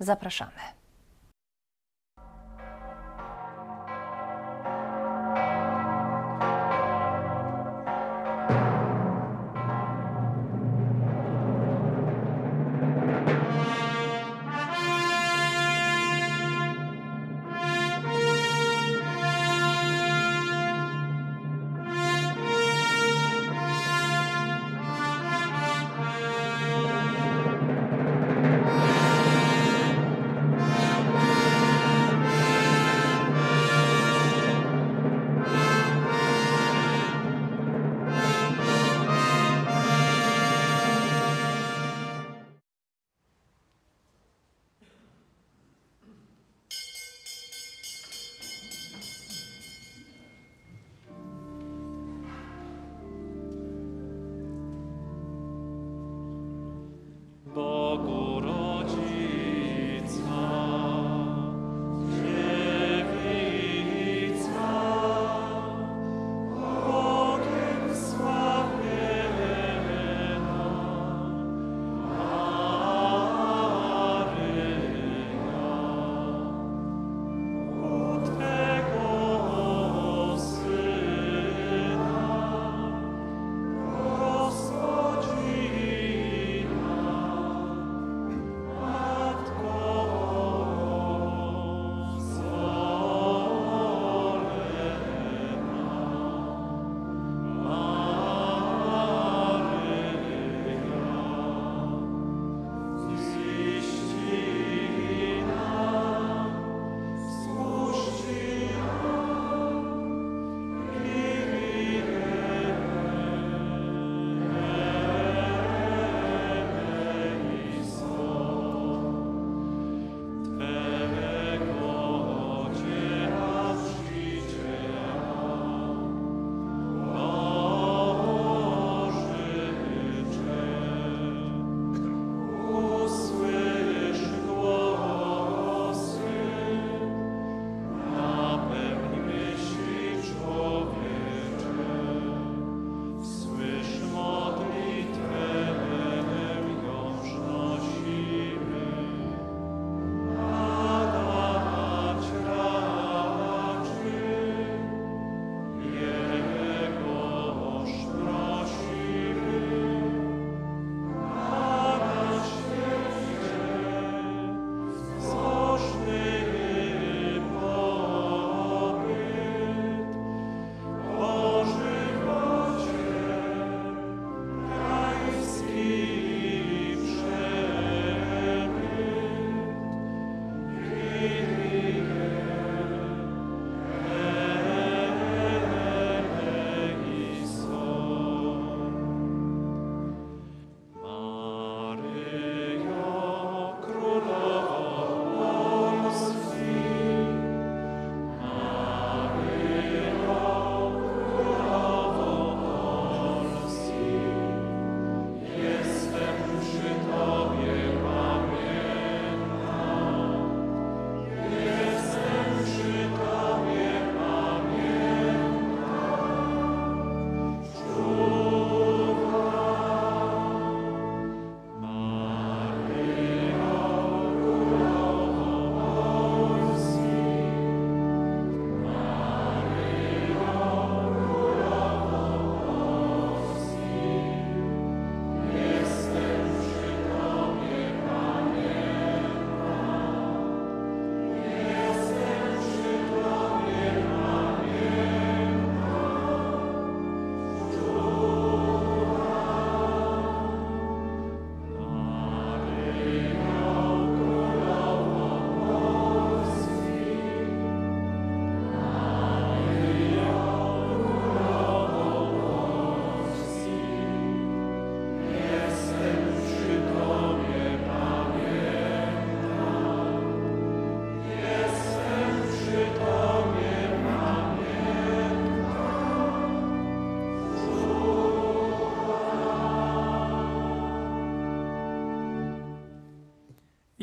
Zapraszamy.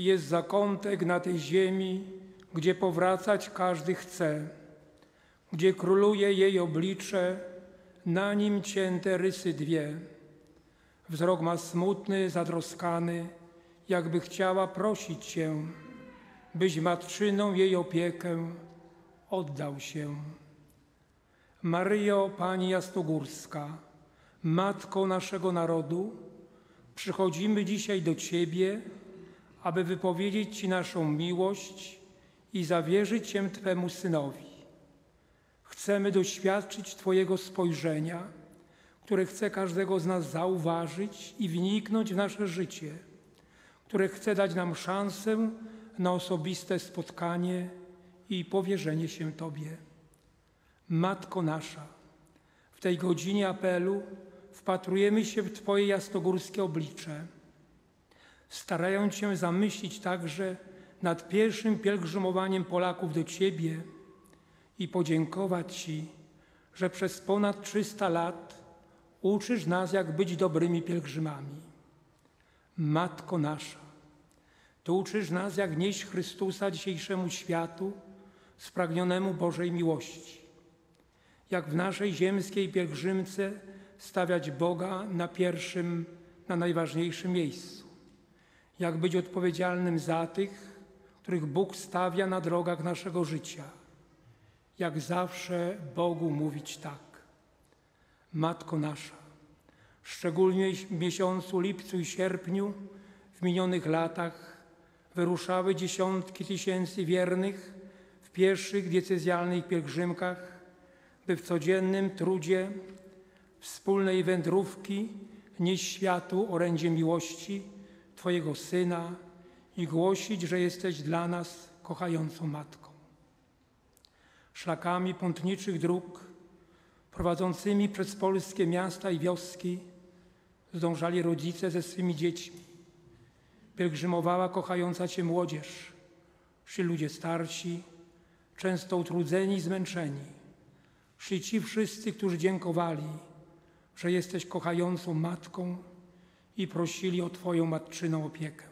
Jest zakątek na tej ziemi, gdzie powracać każdy chce, gdzie króluje jej oblicze, na nim cięte rysy dwie. Wzrok ma smutny, zatroskany, jakby chciała prosić Cię, byś matczyną jej opiekę oddał się. Maryjo, Pani Jasnogórska, Matko naszego narodu, przychodzimy dzisiaj do Ciebie, aby wypowiedzieć Ci naszą miłość i zawierzyć się Twemu Synowi. Chcemy doświadczyć Twojego spojrzenia, które chce każdego z nas zauważyć i wniknąć w nasze życie, które chce dać nam szansę na osobiste spotkanie i powierzenie się Tobie. Matko nasza, w tej godzinie apelu wpatrujemy się w Twoje jasnogórskie oblicze, starając się zamyślić także nad pierwszym pielgrzymowaniem Polaków do Ciebie i podziękować Ci, że przez ponad 300 lat uczysz nas, jak być dobrymi pielgrzymami. Matko nasza, Ty uczysz nas, jak nieść Chrystusa dzisiejszemu światu, spragnionemu Bożej miłości. Jak w naszej ziemskiej pielgrzymce stawiać Boga na pierwszym, na najważniejszym miejscu. Jak być odpowiedzialnym za tych, których Bóg stawia na drogach naszego życia. Jak zawsze Bogu mówić tak. Matko nasza, szczególnie w miesiącu lipcu i sierpniu w minionych latach wyruszały dziesiątki tysięcy wiernych w pierwszych diecezjalnych pielgrzymkach, by w codziennym trudzie wspólnej wędrówki nieść światu orędzie miłości Twojego Syna i głosić, że jesteś dla nas kochającą Matką. Szlakami pątniczych dróg prowadzącymi przez polskie miasta i wioski zdążali rodzice ze swymi dziećmi. Pielgrzymowała kochająca Cię młodzież, szli ludzie starsi, często utrudzeni i zmęczeni. Szli ci wszyscy, którzy dziękowali, że jesteś kochającą matką i prosili o Twoją matczyną opiekę.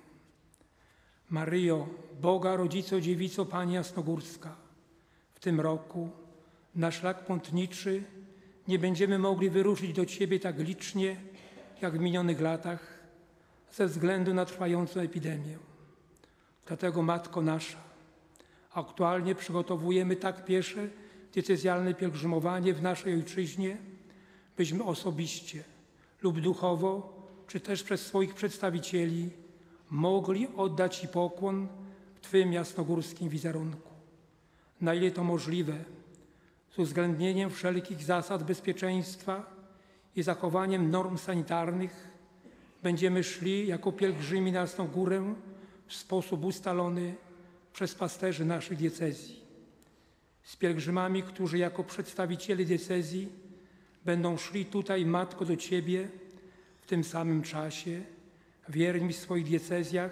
Maryjo, Boga, Rodzico, Dziewico, Pani Jasnogórska, w tym roku na szlak pątniczy nie będziemy mogli wyruszyć do Ciebie tak licznie, jak w minionych latach, ze względu na trwającą epidemię. Dlatego, Matko nasza, aktualnie przygotowujemy tak piesze diecezjalne pielgrzymowanie w naszej Ojczyźnie, byśmy osobiście lub duchowo, czy też przez swoich przedstawicieli mogli oddać Ci pokłon w Twym jasnogórskim wizerunku. Na ile to możliwe, z uwzględnieniem wszelkich zasad bezpieczeństwa i zachowaniem norm sanitarnych, będziemy szli jako pielgrzymi na Jasną Górę w sposób ustalony przez pasterzy naszych diecezji. Z pielgrzymami, którzy jako przedstawiciele diecezji będą szli tutaj, Matko, do Ciebie tym samym czasie, wierni w swoich diecezjach,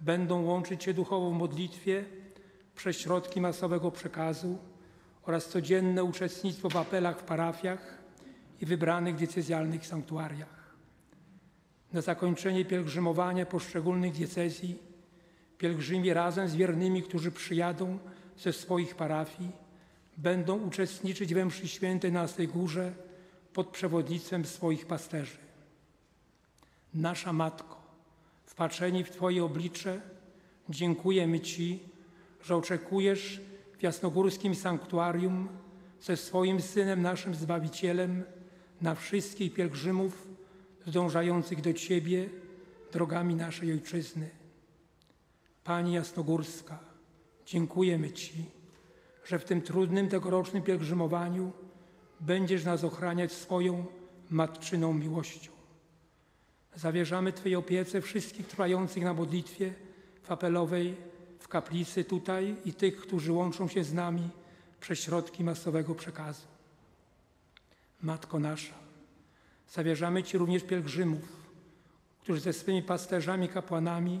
będą łączyć się duchowo w modlitwie przez środki masowego przekazu oraz codzienne uczestnictwo w apelach w parafiach i wybranych diecezjalnych sanktuariach. Na zakończenie pielgrzymowania poszczególnych diecezji pielgrzymi razem z wiernymi, którzy przyjadą ze swoich parafii, będą uczestniczyć we mszy świętej na tej górze pod przewodnictwem swoich pasterzy. Nasza Matko, wpatrzeni w Twoje oblicze, dziękujemy Ci, że oczekujesz w jasnogórskim sanktuarium ze swoim Synem, naszym Zbawicielem, na wszystkich pielgrzymów zdążających do Ciebie drogami naszej Ojczyzny. Pani Jasnogórska, dziękujemy Ci, że w tym trudnym tegorocznym pielgrzymowaniu będziesz nas ochraniać swoją matczyną miłością. Zawierzamy Twojej opiece wszystkich trwających na modlitwie w apelowej, w kaplicy tutaj i tych, którzy łączą się z nami przez środki masowego przekazu. Matko nasza, zawierzamy Ci również pielgrzymów, którzy ze swymi pasterzami, kapłanami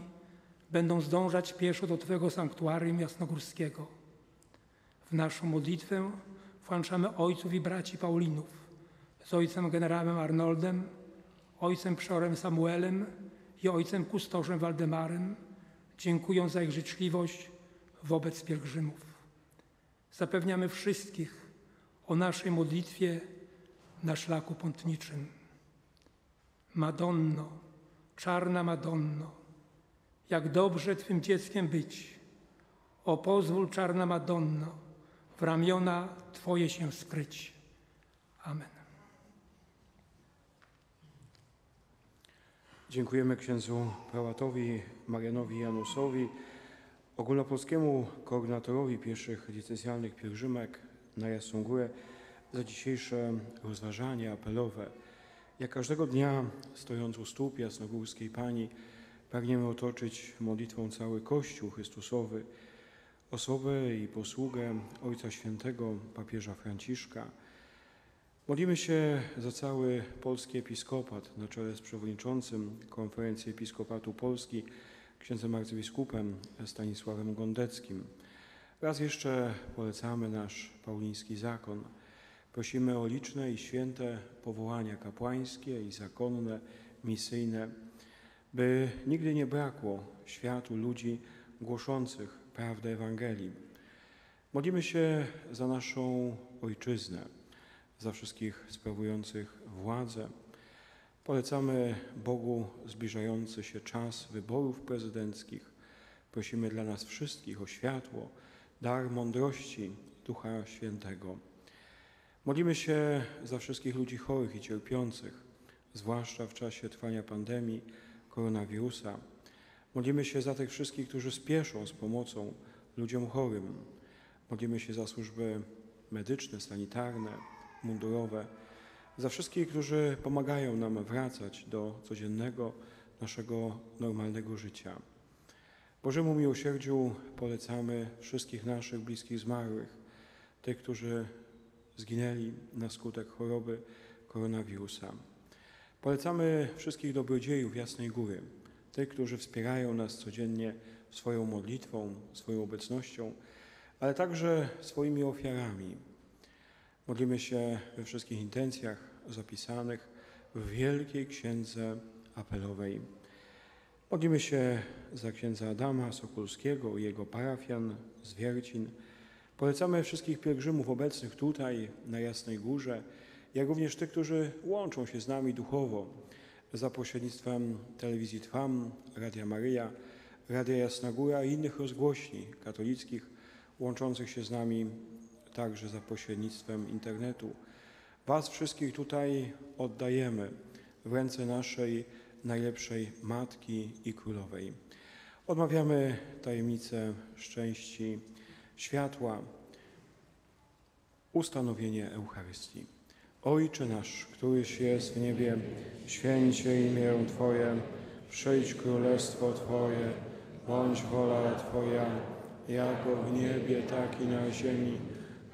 będą zdążać pieszo do Twojego sanktuarium jasnogórskiego. W naszą modlitwę włączamy ojców i braci Paulinów z ojcem generałem Arnoldem, ojcem przeorem Samuelem i ojcem kustoszem Waldemarem, dziękując za ich życzliwość wobec pielgrzymów. Zapewniamy wszystkich o naszej modlitwie na szlaku pątniczym. Madonno, czarna Madonno, jak dobrze Twym dzieckiem być, O pozwól, czarna Madonno, w ramiona Twoje się skryć. Amen. Dziękujemy księdzu prałatowi Marianowi Janusowi, ogólnopolskiemu koordynatorowi pieszych diecezjalnych pielgrzymek na Jasną Górę za dzisiejsze rozważanie apelowe. Jak każdego dnia, stojąc u stóp Jasnogórskiej Pani, pragniemy otoczyć modlitwą cały Kościół Chrystusowy, osobę i posługę Ojca Świętego papieża Franciszka. Modlimy się za cały polski episkopat na czele z przewodniczącym Konferencji Episkopatu Polski, księdzem arcybiskupem Stanisławem Gondeckim. Raz jeszcze polecamy nasz pauliński zakon. Prosimy o liczne i święte powołania kapłańskie i zakonne, misyjne, by nigdy nie brakło światu ludzi głoszących prawdę Ewangelii. Modlimy się za naszą ojczyznę za wszystkich sprawujących władzę. Polecamy Bogu zbliżający się czas wyborów prezydenckich. Prosimy dla nas wszystkich o światło, dar mądrości Ducha Świętego. Modlimy się za wszystkich ludzi chorych i cierpiących, zwłaszcza w czasie trwania pandemii koronawirusa. Modlimy się za tych wszystkich, którzy spieszą z pomocą ludziom chorym. Modlimy się za służby medyczne, sanitarne, mundurowe, za wszystkich, którzy pomagają nam wracać do codziennego naszego normalnego życia. Bożemu miłosierdziu polecamy wszystkich naszych bliskich zmarłych, tych, którzy zginęli na skutek choroby koronawirusa. Polecamy wszystkich dobrodziejów Jasnej Góry, tych, którzy wspierają nas codziennie swoją modlitwą, swoją obecnością, ale także swoimi ofiarami, Modlimy się we wszystkich intencjach zapisanych w Wielkiej Księdze Apelowej. Modlimy się za księdza Adama Sokulskiego i jego parafian z Wiercin. Polecamy wszystkich pielgrzymów obecnych tutaj na Jasnej Górze, jak również tych, którzy łączą się z nami duchowo za pośrednictwem telewizji Trwam, Radia Maryja, Radia Jasna Góra i innych rozgłośni katolickich łączących się z nami także za pośrednictwem internetu. Was wszystkich tutaj oddajemy w ręce naszej najlepszej Matki i Królowej. Odmawiamy tajemnicę szczęści światła, ustanowienie Eucharystii. Ojcze nasz, któryś jest w niebie, święcie imię Twoje, przyjdź królestwo Twoje, bądź wola Twoja, jako w niebie, tak i na ziemi.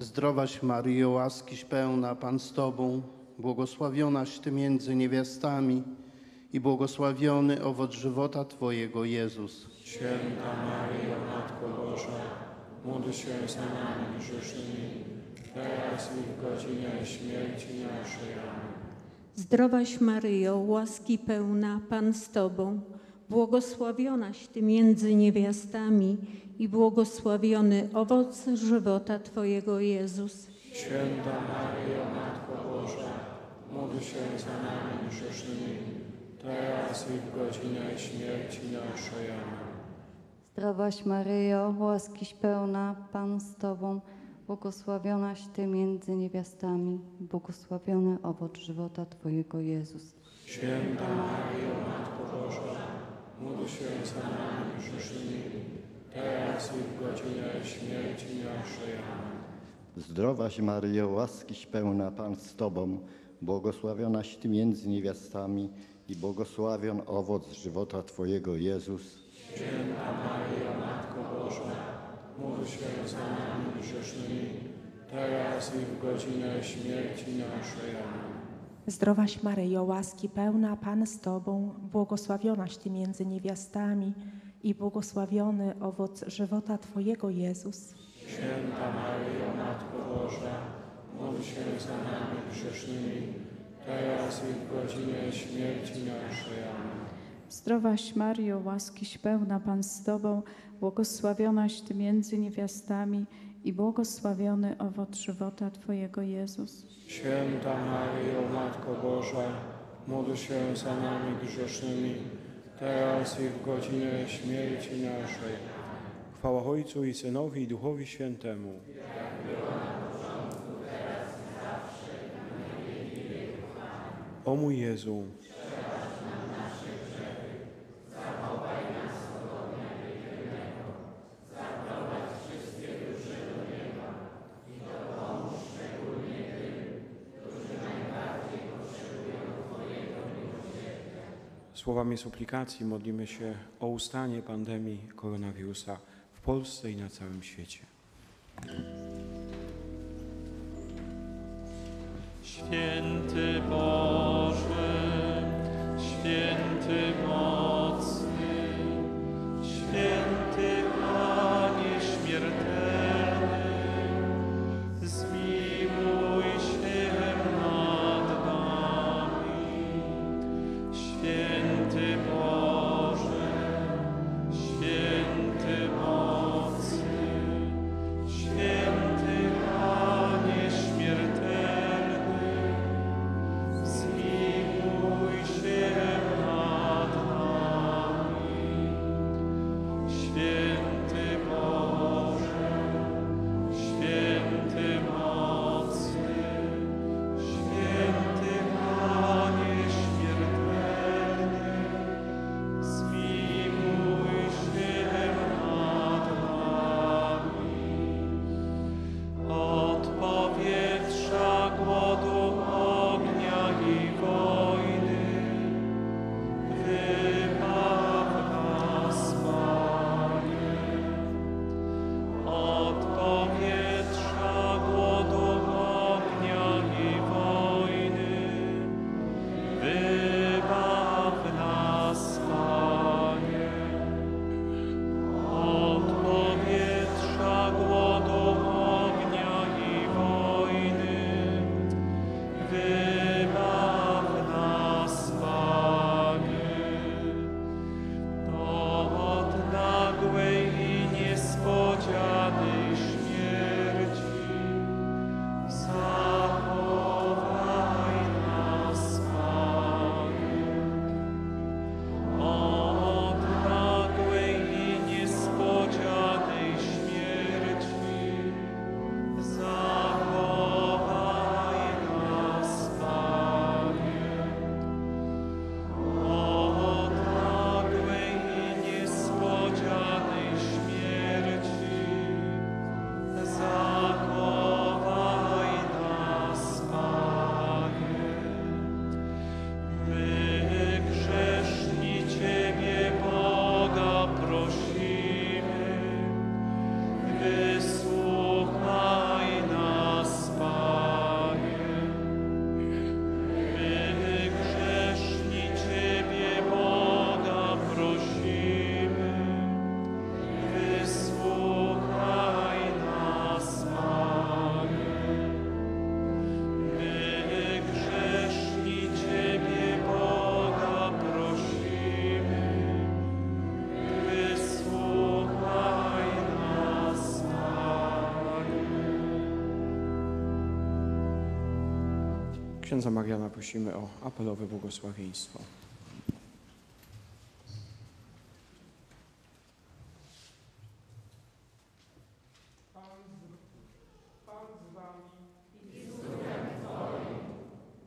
Zdrowaś Maryjo, łaskiś pełna, Pan z Tobą, błogosławionaś Ty między niewiastami i błogosławiony owoc żywota Twojego, Jezus. Święta Maryjo, Matko Boża, módl się za nami grzesznymi, teraz i w godzinę śmierci naszej. Amen. Zdrowaś Maryjo, łaski pełna, Pan z Tobą, błogosławionaś Ty między niewiastami i błogosławiony owoc żywota Twojego Jezus. Święta Maryjo, Matko Boża, módl się za nami grzesznymi, teraz i w godzinę śmierci naszej. Amen. Zdrowaś Maryjo, łaskiś pełna, Pan z Tobą, błogosławionaś Ty między niewiastami, błogosławiony owoc żywota Twojego Jezus. Święta Maryjo, Matko módl się za nami grzesznymi, teraz i w godzinę śmierci naszej. Amen. Zdrowaś Maryjo, łaskiś pełna, Pan z Tobą, błogosławionaś Ty między niewiastami i błogosławion owoc żywota Twojego Jezus. Święta Maryjo, Matko Boża, módl się za nami grzesznymi, teraz i w godzinę śmierci naszej. Amen. Zdrowaś Maryjo, łaski pełna, Pan z Tobą, błogosławionaś Ty między niewiastami i błogosławiony owoc żywota Twojego Jezus. Święta Maryjo, Matko Boża, módl się za nami grzesznymi, teraz i w godzinę śmierci naszej. Amen. Zdrowaś Mario, łaskiś pełna Pan z Tobą, błogosławionaś Ty między niewiastami i błogosławiony owoc żywota Twojego Jezus. Święta Maryjo, Matko Boża, módl się za nami grzesznymi, teraz i w godzinę śmierci naszej. Chwała Ojcu i Synowi i Duchowi Świętemu. O mój Jezu, Słowami suplikacji modlimy się o ustanie pandemii koronawirusa w Polsce i na całym świecie. Księdza Mariana prosimy o apelowe błogosławieństwo.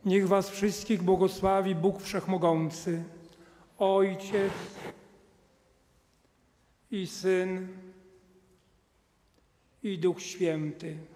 Niech was wszystkich błogosławi Bóg Wszechmogący, Ojciec i Syn i Duch Święty.